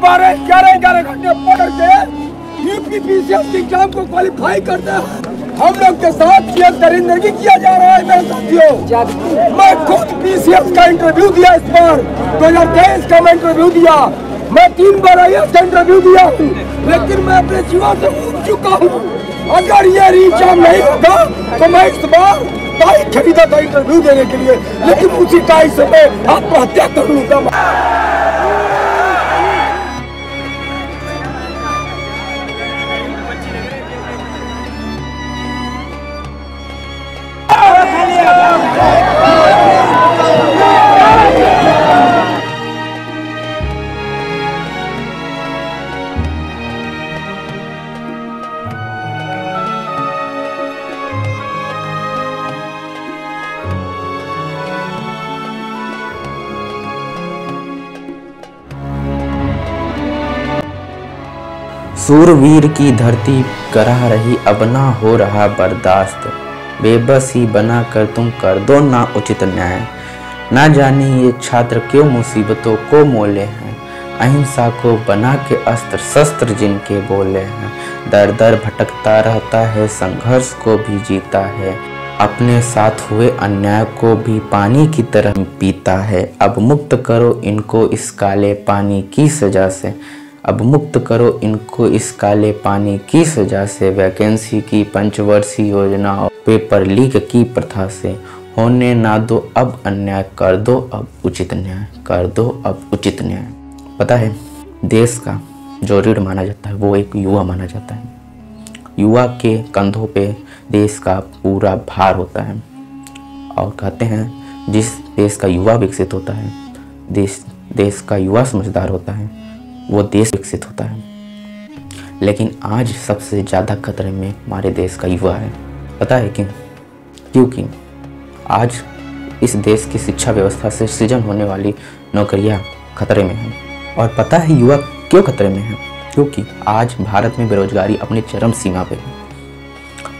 बारह, ग्यारह ग्यारह घंटे पढ़ के यूपीपीसीएस के एग्ज़ाम को क्वालिफाई करते हैं। हम लोग के साथ ये दरिंदगी किया जा रहा है, मेरे साथियों। मैं खुद पीसीएस का इंटरव्यू दिया इस बार। 2023 का मैं इंटरव्यू दिया। मैं तीन बार आई का इंटरव्यू दिया हूँ। लेकिन मैं अपने जीवन से उठ चुका हूँ। अगर ये एग्ज़ाम नहीं होता तो मैं इस बार बाइक खरीदा था इंटरव्यू देने के लिए, लेकिन उसी टाइम से मैं आत्महत्या कर लूँगा। सूरवीर की धरती करा रही, अब ना हो रहा बर्दाश्त। बेबस ही बना कर तुम कर दो ना उचित न्याय। ना जाने ये छात्र क्यों मुसीबतों को मोले हैं। अहिंसा को बना के अस्त्र शस्त्र जिनके बोले हैं। दर दर भटकता रहता है, संघर्ष को भी जीता है। अपने साथ हुए अन्याय को भी पानी की तरह पीता है। अब मुक्त करो इनको इस काले पानी की सजा से। अब मुक्त करो इनको इस काले पानी की सजा से। वैकेंसी की पंचवर्षीय योजना और पेपर लीक की प्रथा से। होने ना दो, अब अन्याय कर दो, अब उचित न्याय कर दो, अब उचित न्याय। पता है, देश का जो रीढ़ माना जाता है, वो एक युवा माना जाता है। युवा के कंधों पे देश का पूरा भार होता है। और कहते हैं, जिस देश का युवा विकसित होता है, देश देश का युवा समझदार होता है वो देश विकसित होता है। लेकिन आज सबसे ज़्यादा खतरे में हमारे देश का युवा है। पता है क्यों? क्योंकि आज इस देश की शिक्षा व्यवस्था से सृजन होने वाली नौकरियाँ खतरे में हैं। और पता है युवा क्यों खतरे में है? क्योंकि आज भारत में बेरोजगारी अपनी चरम सीमा पे है।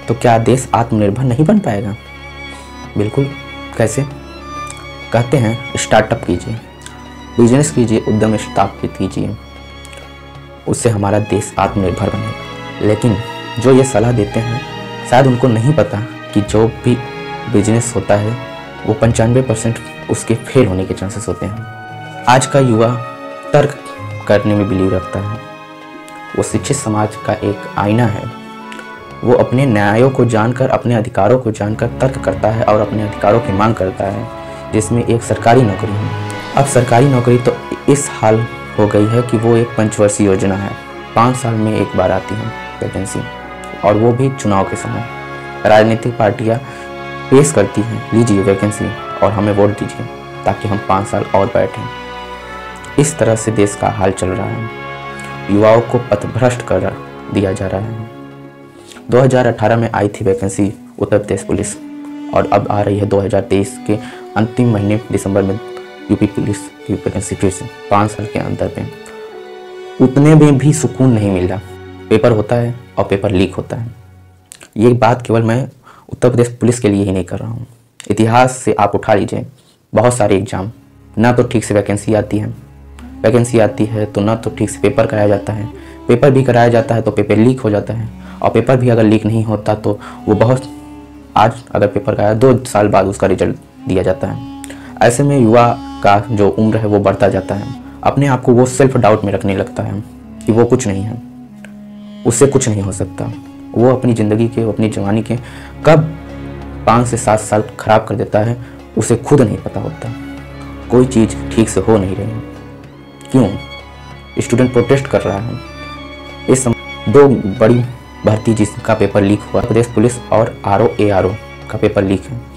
तो क्या देश आत्मनिर्भर नहीं बन पाएगा? बिल्कुल कैसे? कहते हैं, स्टार्टअप कीजिए, बिज़नेस कीजिए उद्यम स्थापित कीजिए। उससे हमारा देश आत्मनिर्भर बनेगा लेकिन जो ये सलाह देते हैं, शायद उनको नहीं पता कि जो भी बिज़नेस होता है, वो पंचानवे परसेंट उसके फेल होने के चांसेस होते हैं। आज का युवा तर्क करने में बिलीव रखता है। वो शिक्षित समाज का एक आईना है। वो अपने न्यायों को जानकर, अपने अधिकारों को जानकर तर्क करता है और अपने अधिकारों की मांग करता है, जिसमें एक सरकारी नौकरी है। अब सरकारी नौकरी तो इस हाल हो गई है कि वो एक पंचवर्षीय योजना है। पाँच साल में एक बार आती है वैकेंसी और वो भी चुनाव के समय। राजनीतिक पार्टियाँ पेश करती हैं, लीजिए वैकेंसी और हमें वोट दीजिए, ताकि हम पाँच साल और बैठें। इस तरह से देश का हाल चल रहा है। युवाओं को पथभ्रष्ट कर दिया जा रहा है। 2018 में आई थी वैकेंसी उत्तर प्रदेश पुलिस, और अब आ रही है 2023 के अंतिम महीने दिसंबर में यूपी पुलिस की वैकेंसी फिर पाँच साल के अंदर में उतने में भी सुकून नहीं मिला पेपर होता है और पेपर लीक होता है। ये बात केवल मैं उत्तर प्रदेश पुलिस के लिए ही नहीं कर रहा हूँ। इतिहास से आप उठा लीजिए। बहुत सारे एग्ज़ाम। ना तो ठीक से वैकेंसी आती है। वैकेंसी आती है तो ना तो ठीक से पेपर कराया जाता है। पेपर भी कराया जाता है तो पेपर लीक हो जाता है। और पेपर भी अगर लीक नहीं होता तो वो बहुत आज अगर पेपर कराया, दो साल बाद उसका रिज़ल्ट दिया जाता है। ऐसे में युवा का जो उम्र है वो बढ़ता जाता है। अपने आप को वो सेल्फ डाउट में रखने लगता है कि वो कुछ नहीं है। उससे कुछ नहीं हो सकता। वो अपनी ज़िंदगी के, अपनी जवानी के कब पाँच से सात साल खराब कर देता है, उसे खुद नहीं पता होता। कोई चीज़ ठीक से हो नहीं रही। क्यों? स्टूडेंट प्रोटेस्ट कर रहा है। इस समय दो बड़ी भर्ती जिसका पेपर लीक हुआ, प्रदेश पुलिस और R O A R O का पेपर लीक है।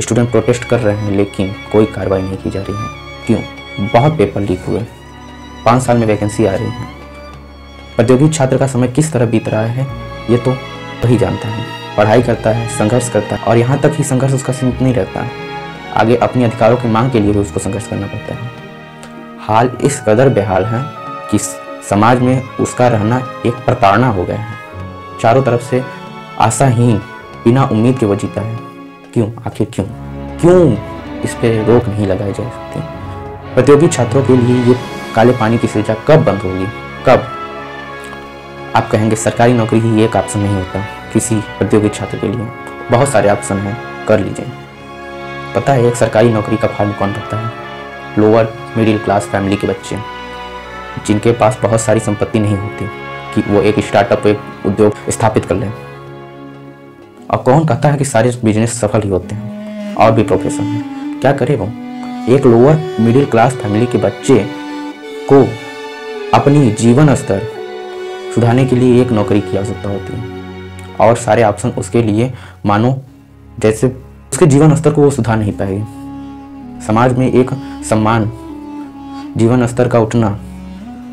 स्टूडेंट प्रोटेस्ट कर रहे हैं, लेकिन कोई कार्रवाई नहीं की जा रही है। क्यों? बहुत पेपर लीक हुए। पाँच साल में वैकेंसी आ रही है। प्रतियोगी छात्र का समय किस तरह बीत रहा है, ये तो वही जानता है। पढ़ाई करता है, संघर्ष करता है, और यहाँ तक ही संघर्ष उसका सीमित नहीं रहता। है आगे अपने अधिकारों की मांग के लिए भी उसको संघर्ष करना पड़ता है। हाल इस कदर बेहाल है कि समाज में उसका रहना एक प्रताड़ना हो गया है। चारों तरफ़ से आशाहीन, बिना उम्मीद के वो जीता है। क्यों? आखिर क्यों? क्यों इस पे रोक नहीं लगाई जा सकती? प्रतियोगी छात्रों के लिए ये काले पानी की सजा कब बंद होगी? कब? आप कहेंगे, सरकारी नौकरी ही एक ऑप्शन नहीं होता किसी प्रतियोगी छात्र के लिए। बहुत सारे ऑप्शन हैं, कर लीजिए। पता है, एक सरकारी नौकरी का फॉर्म कौन भरता है? लोअर मिडिल क्लास फैमिली के बच्चे। जिनके पास बहुत सारी संपत्ति नहीं होती, कि वो एक स्टार्टअप एक उद्योग स्थापित कर लें। और कौन कहता है कि सारे बिज़नेस सफल ही होते हैं? और भी प्रोफेशन है। क्या करे वो? एक लोअर मिडिल क्लास फैमिली के बच्चे को अपनी जीवन स्तर सुधारने के लिए एक नौकरी की आवश्यकता होती है। और सारे ऑप्शन उसके लिए मानो जैसे उसके जीवन स्तर को वो सुधार नहीं पाएगी। समाज में एक सम्मान, जीवन स्तर का उठना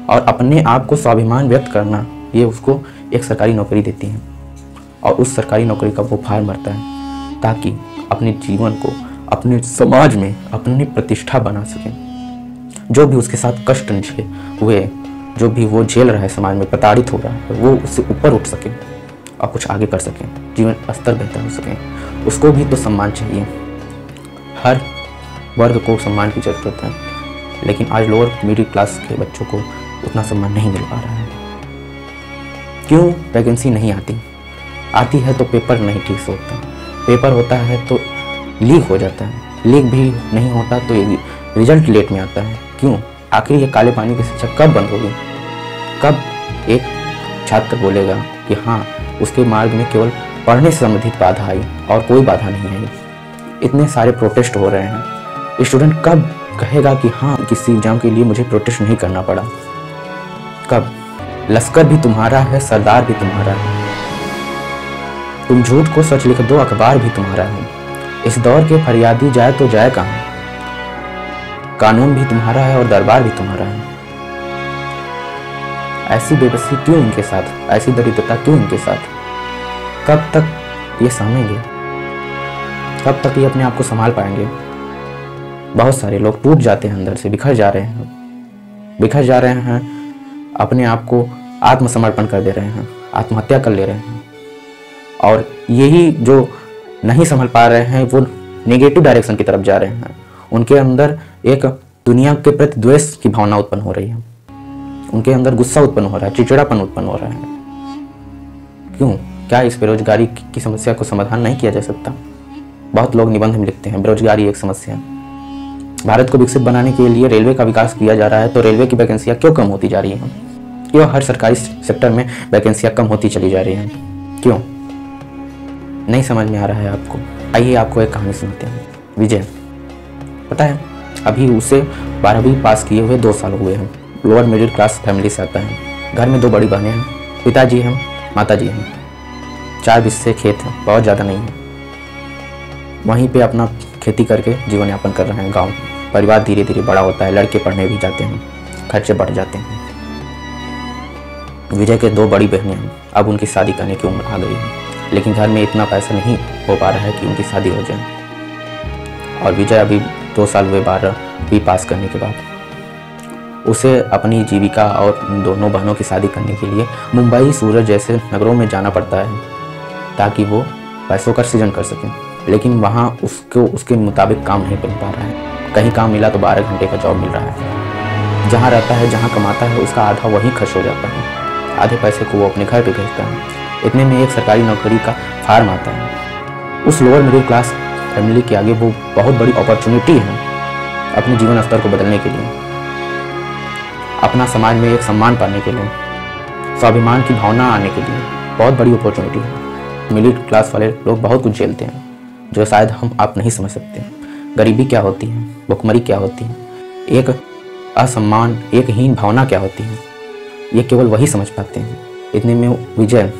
और अपने आप को स्वाभिमान व्यक्त करना, ये उसको एक सरकारी नौकरी देती है। और उस सरकारी नौकरी का वो फार्म भरता है, ताकि अपने जीवन को, अपने समाज में अपनी प्रतिष्ठा बना सके। जो भी उसके साथ कष्ट झे हुए जो भी वो झेल रहा है समाज में, प्रताड़ित हो रहा है, वो उससे ऊपर उठ सके और कुछ आगे कर सकें। जीवन स्तर बेहतर हो सके। उसको भी तो सम्मान चाहिए। हर वर्ग को सम्मान की ज़रूरत है, लेकिन आज लोअर मिडिल क्लास के बच्चों को उतना सम्मान नहीं मिल पा रहा है। क्यों वैकेंसी नहीं आती? आती है तो पेपर नहीं ठीक से होता। पेपर होता है तो लीक हो जाता है। लीक भी नहीं होता तो रिज़ल्ट लेट में आता है। क्यों? आखिर ये काले पानी की शिक्षा कब बंद होगी? कब एक छात्र बोलेगा कि हाँ उसके मार्ग में केवल पढ़ने से संबंधित बाधा आई और कोई बाधा नहीं आई। इतने सारे प्रोटेस्ट हो रहे हैं। स्टूडेंट कब कहेगा कि हाँ किसी एग्ज़ाम के लिए मुझे प्रोटेस्ट नहीं करना पड़ा? कब? लश्कर भी तुम्हारा है, सरदार भी तुम्हारा है। तुम झूठ को सच लिख दो, अखबार भी तुम्हारा है। इस दौर के फरियादी जाए तो जाए कहाँ। कानून भी तुम्हारा है और दरबार भी तुम्हारा है। ऐसी बेबसी क्यों इनके साथ? ऐसी दरिद्रता क्यों इनके साथ? कब तक ये सहमेंगे कब तक ये अपने आप को संभाल पाएँगे? बहुत सारे लोग टूट जाते हैं अंदर से, बिखर जा रहे हैं। बिखर जा रहे हैं, अपने आप को आत्मसमर्पण कर दे रहे हैं, आत्महत्या कर ले रहे हैं। और यही जो नहीं संभल पा रहे हैं, वो नेगेटिव डायरेक्शन की तरफ़ जा रहे हैं। उनके अंदर एक दुनिया के प्रति द्वेष की भावना उत्पन्न हो रही है। उनके अंदर गुस्सा उत्पन्न हो रहा है, चिड़चिड़ापन उत्पन्न हो रहा है। क्यों? क्या इस बेरोजगारी की समस्या को समाधान नहीं किया जा सकता? बहुत लोग निबंध में लिखते हैं, बेरोजगारी एक समस्या भारत को विकसित बनाने के लिए रेलवे का विकास किया जा रहा है तो रेलवे की वैकेंसियाँ क्यों कम होती जा रही हैं? क्यों हर सरकारी सेक्टर में वैकेंसियाँ कम होती चली जा रही हैं? क्यों? नहीं समझ में आ रहा है आपको। आइए आपको एक कहानी सुनाते हैं। विजय, पता है, अभी उसे बारहवीं पास किए हुए दो साल हुए हैं। लोअर मिडिल क्लास फैमिली से आता है। घर में दो बड़ी बहनें हैं। पिताजी हैं माता जी हैं। चार बिस्से खेत हैं, बहुत ज़्यादा नहीं है। वहीं पे अपना खेती करके जीवन यापन कर रहे हैं गाँव परिवार धीरे धीरे बड़ा होता है, लड़के पढ़ने भी जाते हैं, खर्चे बढ़ जाते हैं। विजय के दो बड़ी बहनें हैं, अब उनकी शादी करने की उम्र आ गई है। लेकिन घर में इतना पैसा नहीं हो पा रहा है कि उनकी शादी हो जाए। और विजय अभी दो साल हुए बारहवीं पास करने के बाद। उसे अपनी जीविका और दोनों बहनों की शादी करने के लिए मुंबई, सूरत जैसे नगरों में जाना पड़ता है, ताकि वो पैसों का सृजन कर सकें। लेकिन वहाँ उसको, उसके मुताबिक काम नहीं बन पा रहा है। कहीं काम मिला तो बारह घंटे का जॉब मिल रहा है। जहाँ रहता है, जहाँ कमाता है, उसका आधा वहीं खर्च हो जाता है। आधे पैसे को वो अपने घर पे भेजता है। इतने में एक सरकारी नौकरी का फार्म आता है। उस लोअर मिडिल क्लास फैमिली के आगे वो बहुत बड़ी अपॉर्चुनिटी है अपने जीवन स्तर को बदलने के लिए, अपना समाज में एक सम्मान पाने के लिए, स्वाभिमान की भावना आने के लिए बहुत बड़ी अपॉर्चुनिटी है। मिडिल क्लास वाले लोग बहुत कुछ झेलते हैं, जो शायद हम आप नहीं समझ सकते। गरीबी क्या होती है? भुखमरी क्या होती है? एक असम्मान, एक हीन भावना क्या होती है? ये केवल वही समझ पाते हैं। इतने में विजय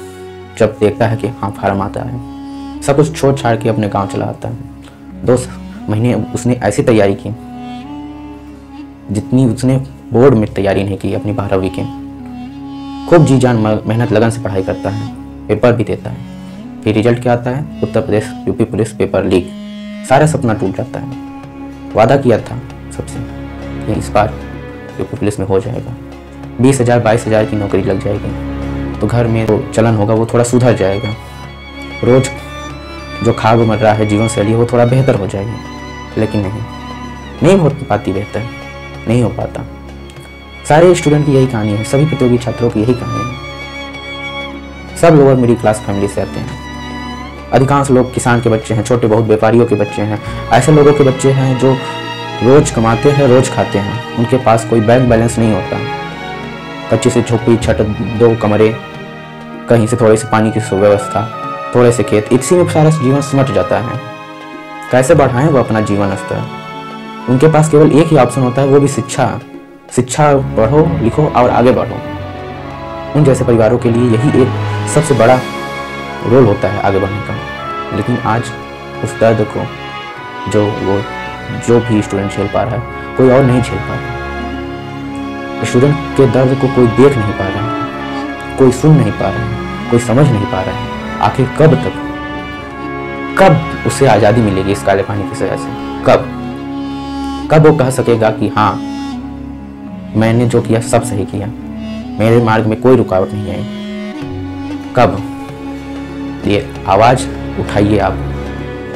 जब देखता है कि हाँ फार्म आता है। सब कुछ छोड़ छाड़ के अपने गाँव चला आता है। दो महीने उसने ऐसी तैयारी की। जितनी उसने बोर्ड में तैयारी नहीं की अपनी बारहवीं के। खूब जी जान मेहनत लगन से पढ़ाई करता है, पेपर भी देता है। फिर रिज़ल्ट क्या आता है? Uttar Pradesh, UP police, paper leak. सारा सपना टूट जाता है। वादा किया था सबसे कि इस बार यूपी पुलिस में हो जाएगा। बीस हज़ार, बाईस हज़ार की नौकरी लग जाएगी। तो घर में जो चलन होगा वो थोड़ा सुधर जाएगा। रोज जो खाग मर रहा है जीवन शैली, वो थोड़ा बेहतर हो जाएगी। लेकिन नहीं नहीं हो पाती बेहतर, नहीं हो पाता। सारे स्टूडेंट की यही कहानी है, सभी प्रतियोगी छात्रों की यही कहानी है। सब लोग मिडिल क्लास फैमिली से आते हैं। अधिकांश लोग किसान के बच्चे हैं, छोटे बहुत व्यापारियों के बच्चे हैं। ऐसे लोगों के बच्चे हैं जो रोज कमाते हैं, रोज खाते हैं। उनके पास कोई बैंक बैलेंस नहीं होता। कच्ची से झोपड़ी छठ दो कमरे कहीं से थोड़े से पानी की सुव्यवस्था, थोड़े से खेत, इसी में सारा जीवन सिमट जाता है। कैसे बढ़ाएँ वो अपना जीवन स्तर? उनके पास केवल एक ही ऑप्शन होता है, वो भी शिक्षा। शिक्षा पढ़ो, लिखो और आगे बढ़ो। उन जैसे परिवारों के लिए यही एक सबसे बड़ा रोल होता है आगे बढ़ने का। लेकिन आज उस दर्द को जो वो, जो भी स्टूडेंट झेल पा रहा है, कोई और नहीं झेल पा रहा। स्टूडेंट के दर्द को कोई देख नहीं पा रहा। है कोई सुन नहीं पा रहा है कोई समझ नहीं पा रहा है। आखिर कब तक, कब उसे आज़ादी मिलेगी इस काले पानी की सजा से? कब? कब वो कह सकेगा कि हाँ मैंने जो किया सब सही किया। मेरे मार्ग में कोई रुकावट नहीं आई। कब? ये आवाज़ उठाइए आप,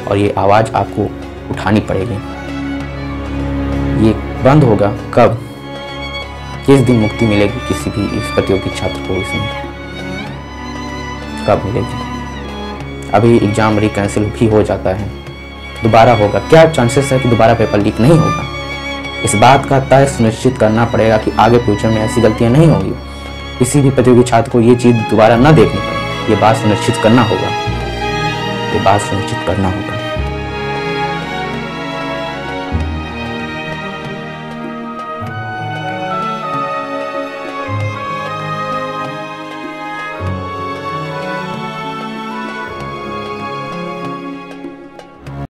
और ये आवाज़ आपको उठानी पड़ेगी। ये बंद होगा। कब? किस दिन मुक्ति मिलेगी, किसी भी इस प्रतियोगी छात्र को इसमें कब मिलेगी। अभी एग्ज़ाम रिकैंसिल भी हो जाता है। दोबारा होगा। क्या चांसेस है कि दोबारा पेपर लीक नहीं होगा? इस बात का तय सुनिश्चित करना पड़ेगा कि आगे फ्यूचर में ऐसी गलतियाँ नहीं होगी। किसी भी प्रतियोगी छात्र को ये चीज़ दोबारा न देखनी पड़े। ये बात सुनिश्चित करना होगा। ये बात सुनिश्चित करना होगा।